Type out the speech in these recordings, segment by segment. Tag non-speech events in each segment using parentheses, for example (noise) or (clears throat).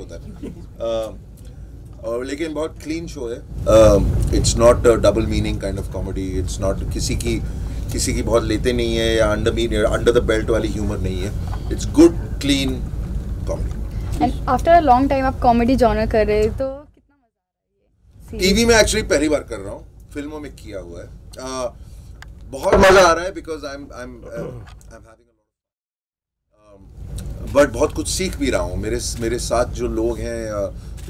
होता है। Uh, और लेकिन बहुत क्लीन शो है। It's not double meaning kind of comedy it's not किसी की किसी की बहुत लेते नहीं है या under mean under the belt वाली ह्यूमर नहीं है। It's good clean comedy and after a long time आप कॉमेडी जॉनर कर रहे हैं तो कितना मज़ा आ रहा है टीवी में एक्चुअली पहली बार कर रहा हूँ। फ़िल्मों में किया हुआ है। Uh, बहुत मज़ा आ रहा है because I am I am I am having but बहुत कुछ सीख भी रहा हूँ। मेरे मेरे साथ जो लोग हैं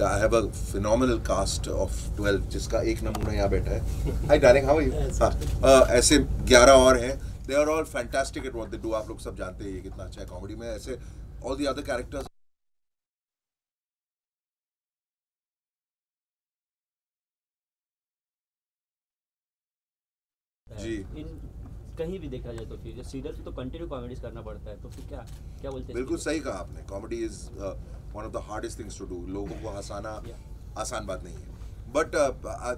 I have a phenomenal cast of 12 जिसका एक नमूना यहाँ बैठा है। Hi darling how are you ऐसे 11 और हैं। They are all fantastic at what they do आप लोग सब जानते हैं ये कितना अच्छा है कॉमेडी में। ऐसे ऑल द अदर कैरेक्टर्स जी। कहीं भी देखा जाए तो फिर सीरियल तो कंटिन्यू कॉमेडीज करना पड़ता है तो फिर क्या क्या बोलते हैं बिल्कुल सही कहा आपने। Comedy is one of the hardest things to do लोगों को हंसाना आसान बात नहीं है। But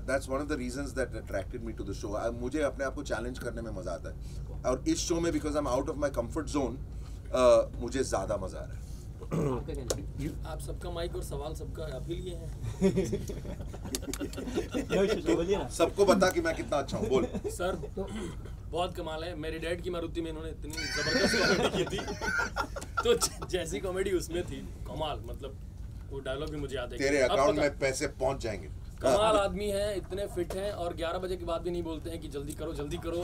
that's one of the reasons that attracted me to the show मुझे अपने आप को चैलेंज करने में मज़ा आता है। और इस शो में because I am out of my comfort zone मुझे ज़्यादा मज़ा आ रहा है? आप सबका माइक और सवाल सबका आप ही। लिए हैं (laughs) सबको बता कि मैं कितना अच्छा हूँ बोल। सर बहुत कमाल है। मेरे डैड की मारुति में इन्होंने इतनी ज़बरदस्त कॉमेडी की थी। तो जैसी कॉमेडी उसमें थी कमाल मतलब वो डायलॉग भी मुझे याद है। तेरे अकाउंट में पैसे पहुँच जाएँगे। कमाल आदमी है इतने फिट हैं और 11 बजे के बाद भी नहीं बोलते हैं कि जल्दी करो जल्दी करो।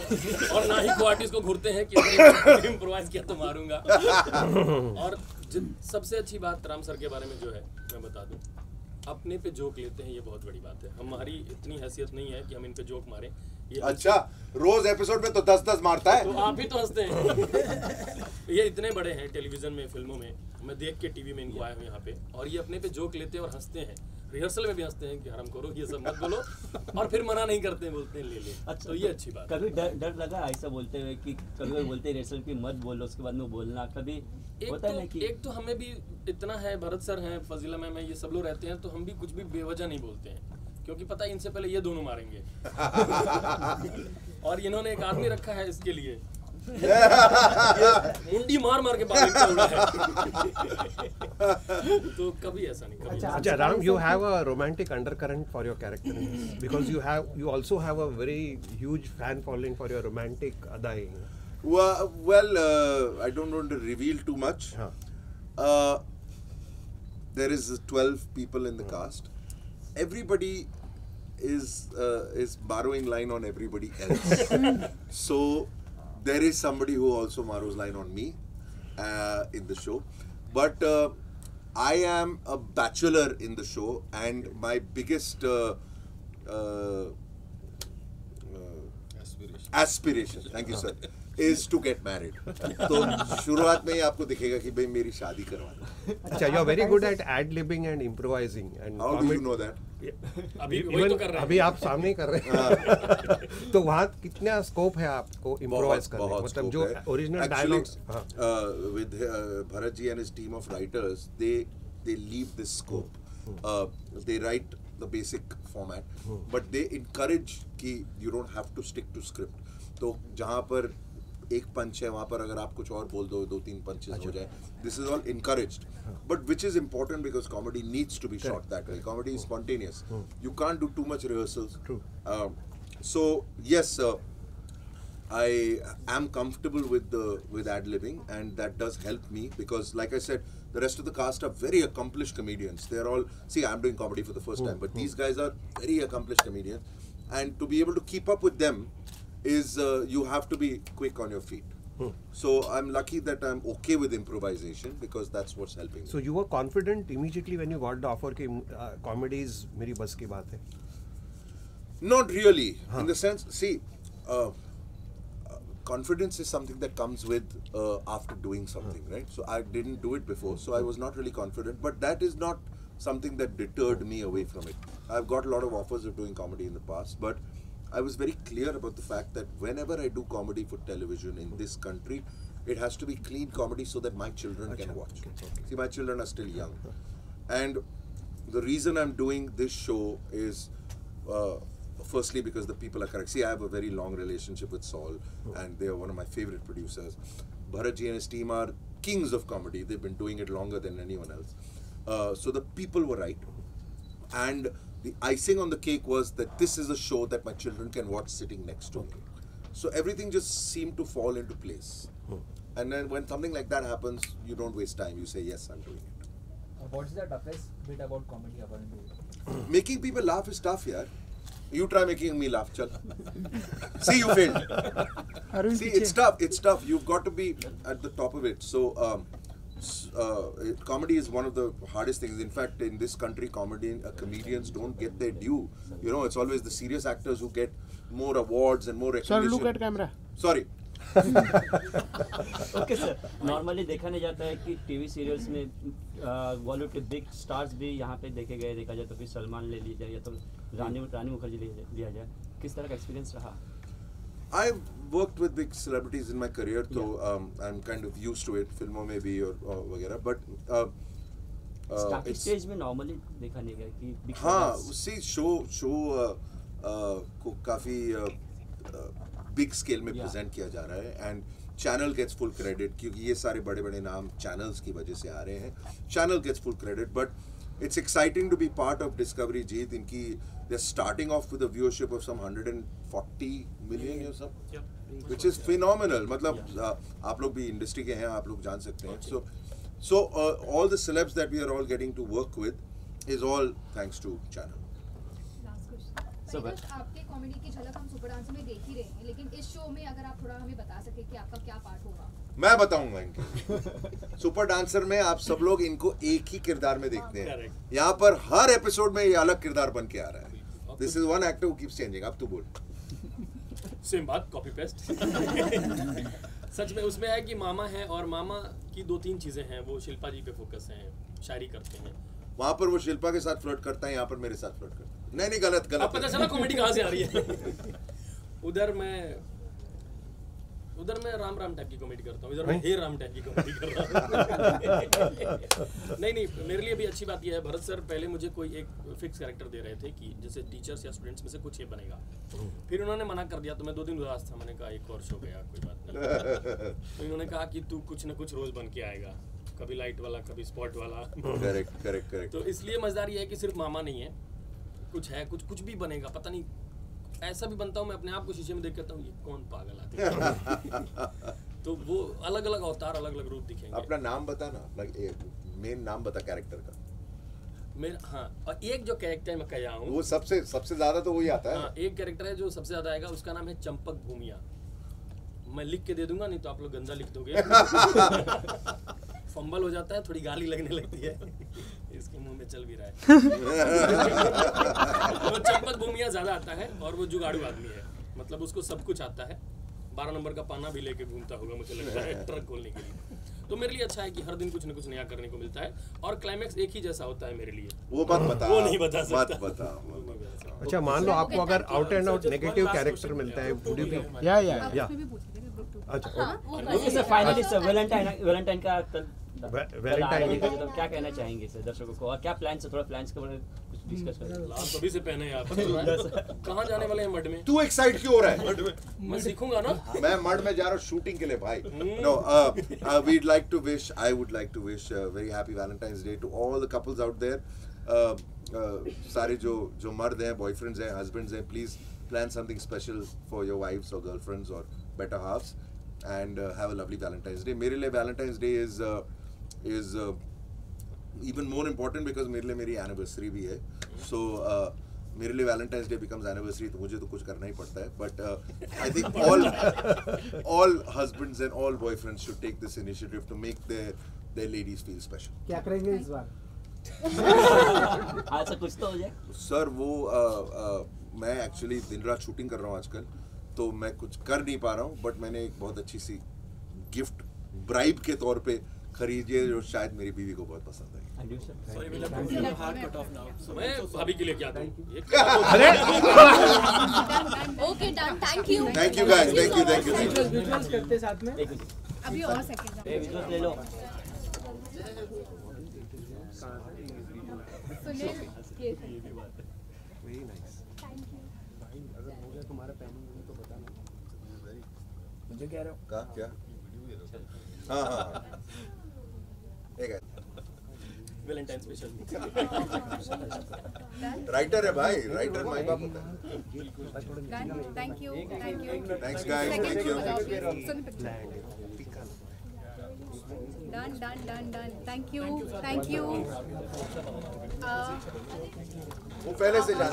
और ना ही को आर्टिस्ट को घूरते हैं कि इम्प्रोवाइज किया तो मारूँगा। और सबसे अच्छी बात राम सर के बारे में जो है मैं बता दूँ। अपने पे जोक लेते हैं ये बहुत बड़ी बात है। हमारी इतनी हैसियत नहीं है कि हम इन पे जोक मारें। अच्छा रोज एपिसोड में तो दस दस मारता तो है आप ही तो हँसते हैं। (laughs) ये इतने बड़े हैं टेलीविज़न में फ़िल्मों में। मैं देख के टीवी में इनको आया हूँ यहाँ पे। और ये अपने पे जोक लेते हैं और हँसते हैं। रिहर्सल में भी हँसते हैं कि हराम करो ये सब मत बोलो। और फिर मना नहीं करते हैं बोलते हैं ले ले। अच्छा तो ये अच्छी बात कभी डर डर लगा ऐसा बोलते हुए कि कभी कभी बोलते रिहर्सल रेसल की मत बोलो उसके बाद में बोलना। कभी एक होता है तो ना कि एक तो हमें भी इतना है भरत सर हैं फजीला मैम है ये सब लोग रहते हैं तो हम भी कुछ भी बेवजह नहीं बोलते हैं। क्योंकि पता है इनसे पहले ये दोनों मारेंगे। (laughs) और इन्होंने एक आदमी रखा है इसके लिए। (laughs) मुंडी मार मार के है। (laughs) तो कभी ऐसा नहीं कभी अच्छा Ram you have a romantic undercurrent for your character because you have you also have a very huge fan following for your romantic अदाई well I don't want to reveal too much there is 12 people in the cast everybody is uh, is borrowing line on everybody else. (laughs) (laughs) so there is somebody who also borrows line on me uh, in the show, but uh, I am a bachelor in the show, and my biggest. Uh, uh, aspiration. Thank you, sir. Is to get married तो शुरुआत में ही आपको दिखेगा कि भाई मेरी शादी करवा दो। अच्छा you are very good at ad libbing and improvising and how do you know that अभी वही तो कर रहे अभी आप सामने कर रहे हैं। तो वहाँ कितना स्कोप है आपको इम्प्रोवाइज करने का? मतलब जो original dialogues with Bharat ji and his team of writers they they leave this scope they write the basic format but they encourage कि you don't have to stick to script तो जहाँ पर एक पंच है वहाँ पर अगर आप कुछ और बोल दो दो तीन पंचेस हो जाए this is all encouraged but which is important because comedy needs to be shot that way comedy is spontaneous you can't do too much rehearsals yes uh, I am comfortable with the with ad libbing, and that does help me because, like I said, the rest of the cast are very accomplished comedians. They're all see, I'm doing comedy for the first time, but these guys are very accomplished comedians, and to be able to keep up with them is uh, you have to be quick on your feet. So I'm lucky that I'm okay with improvisation because that's what's helping. me. So you were confident immediately when you got the offer कि uh, comedy is मेरी बस की बात है. Not really. In the sense, see, uh, uh, confidence is something that comes with uh, after doing something, right? So I didn't do it before, so I was not really confident. But that is not something that deterred me away from it. I've got a lot of offers of doing comedy in the past, but I was very clear about the fact that whenever I do comedy for television in this country, it has to be clean comedy so that my children can watch. See, my children are still young. And the reason I'm doing this show is uh, firstly because the people are correct. See, I have a very long relationship with Saul, and they are one of my favorite producers. Bharat ji and his team are kings of comedy. They've been doing it longer than anyone else. Uh, so the people were right, and the icing on the cake was that this is a show that my children can watch sitting next to me. So everything just seemed to fall into place. And then when something like that happens, you don't waste time. You say yes, I'm doing it. Uh, what's the toughest bit about comedy according (clears throat) to? Making people laugh is tough, yaar. You try making me laugh, chal. (laughs) See, you failed. See, it's tough. It's tough. You've got to be at the top of it. So, um, s- uh, comedy is one of the hardest things. In fact, in this country, comedy uh, comedians don't get their due. You know, it's always the serious actors who get more awards and more recognition. Sir, look at camera. Sorry. Okay sir normally देखा नहीं जाता है कि TV serials में बॉलीवुड के big stars भी यहाँ पे देखे गए देखा जाए तो फिर सलमान ले लिया जाए या तो रानी रानी मुखर्जी ले लिया जाए किस तरह का एक्सपीरियंस रहा I've worked with big celebrities in my career, so um, I'm kind of used to it, फ़िल्मों में भी और, और वगैरह. But uh, uh, स्टेज में नॉर्मली देखा नहीं गया कि हाँ उससे शो शो को काफ़ी बिग स्केल में Yeah. प्रेजेंट किया जा रहा है and channel gets full credit क्योंकि ये सारे बड़े बड़े नाम चैनल्स की वजह से आ रहे हैं channel gets full credit but it's exciting to be part of discovery Jeet इनकी they starting off with viewership of some 140 million या सम which is phenomenal मतलब uh, आप लोग भी इंडस्ट्री के हैं आप लोग जान सकते हैं so so uh, all the celebs that we are all getting to work with is all thanks to channel last question So, Pankaj, आपके कॉमेडी की झलक हम सुपर डांस में देख ही रहे हैं लेकिन इस शो में अगर आप थोड़ा हमें बता सके कि आपका क्या पार्ट होगा। मैं बताऊँगा इनको। सुपर डांसर में आप सब लोग इनको एक ही किरदार में देखते हैं। यहाँ पर हर एपिसोड में ये अलग किरदार बन के आ रहा है। This is one actor keeps changing अब तू बोल। सेम बात कॉपी पेस्ट (laughs) सच में उसमें है कि मामा है और मामा की दो तीन चीज़ें हैं। वो शिल्पा जी पे फोकस हैं शायरी करते हैं। वहाँ पर वो शिल्पा के साथ फ्लर्ट करता है यहाँ पर मेरे साथ फ्लर्ट करता है। नहीं नहीं गलत गलत। पता। चला कॉमेडी कहाँ से आ रही है। (laughs) उधर मैं उधर मैं राम राम टाइप की कॉमेडी करता हूँ इधर मैं हे राम टाइप की कॉमेडी कर रहा हूँ। (laughs) नहीं नहीं मेरे लिए भी अच्छी बात यह है भरत सर पहले मुझे कोई एक फिक्स कैरेक्टर दे रहे थे कि जैसे टीचर्स या स्टूडेंट्स में से कुछ ये बनेगा। फिर उन्होंने मना कर दिया तो मैं दो दिन उदास था मैंने कहा एक और शो गया कोई बात नहीं। (laughs) तो इन्होंने कहा कि तू कुछ ना कुछ रोज बन के आएगा। कभी लाइट वाला कभी स्पॉट वाला। करेक्ट करेक्ट करेक्ट तो इसलिए मज़ेदार ये है कि सिर्फ़ मामा नहीं है। कुछ है कुछ कुछ भी बनेगा पता नहीं। ऐसा भी बनता हूँ मैं अपने आप को शीशे में देख कहता हूँ ये कौन पागल आदमी (laughs) तो वो अलग अलग अवतार अलग अलग रूप दिखेंगे। अपना नाम बता ना अपना मेन नाम बता कैरेक्टर का। मेरा हाँ और एक जो कैरेक्टर मैं कहा हूँ वो सबसे सबसे ज़्यादा तो वही आता हाँ। है एक कैरेक्टर है जो सबसे ज़्यादा आएगा उसका नाम है चंपक भूमिया। मैं लिख के दे दूँगा नहीं तो आप लोग गंदा लिख दोगे। (laughs) (laughs) फंबल हो जाता है थोड़ी गाली लगने लगती है। इसके मुँह में चल भी रहा है। (laughs) वो चंपक भूमिया ज़्यादा आता है और वो जुगाड़ू आदमी है। मतलब उसको सब कुछ आता है। बारह नंबर का पाना भी लेके घूमता होगा मुझे लगता है ट्रक खोलने के लिए। तो मेरे लिए अच्छा है कि हर दिन कुछ ना कुछ नया करने को मिलता है और क्लाइमैक्स एक ही जैसा होता है मेरे लिए। वो मत बता वो नहीं बता सकता। बता बता अच्छा मान लो आपको अगर out and out negative character मिलता है would you be या या या अच्छा okay sir finally sir Valentine Valentine का तो क्या कहना चाहेंगे सर दर्शकों को? और क्या प्लान है? थोड़ा प्लान्स के बारे में कुछ डिस्कस करें। लाल तो से पहने आप? (laughs) कहाँ जाने वाले हैं मड में? तू एक्साइट क्यों हो रहा है? मैं। सीखूँगा ना? (laughs) मैं मड में जा रहा हूँ शूटिंग के लिए भाई। No we'd like to wish I would like to wish very happy Valentine's Day to all the couples out there सारे जो जो मर्द हैं बॉयफ्रेंड्स हैं हस्बैंड्स हैं please plan something special for your wives और गर्लफ्रेंड्स और better halves and have a lovely Valentine's Day मेरे लिए Valentine's Day is is even more important because मेरे लिए मेरी एनिवर्सरी भी है. सो मेरे लिए वैलेंटाइंस डे बिकम्स एनिवर्सरी तो मुझे तो कुछ करना ही पड़ता है. But I think all all husbands and all boyfriends should take this initiative to make their their ladies feel special क्या करेंगे इस बार? आज से कुछ तो हो जाए। सर वो अ, अ, मैं एक्चुअली दिन रात शूटिंग कर रहा हूँ आजकल तो मैं कुछ कर नहीं पा रहा हूँ बट मैंने एक बहुत अच्छी सी गिफ्ट ब्राइब के तौर पे खरीदी है जो शायद मेरी बीवी को बहुत पसंद आई। And you, sir? मैं भाभी के लिए क्या दूँ okay done thank you thank you guys thank you thank you visuals करते साथ में? अभी और सेकंड ले लो सुनील ये वेरी नाइस मुझे कह रहे हो। क्या? हाँ हाँ। हाँ है। वैलेंटाइन स्पेशल राइटर है भाई राइटर माई बाप होता है। Thank you thank you Thanks, guys. Thank you. Done done done done thank you thank you वो पहले से जान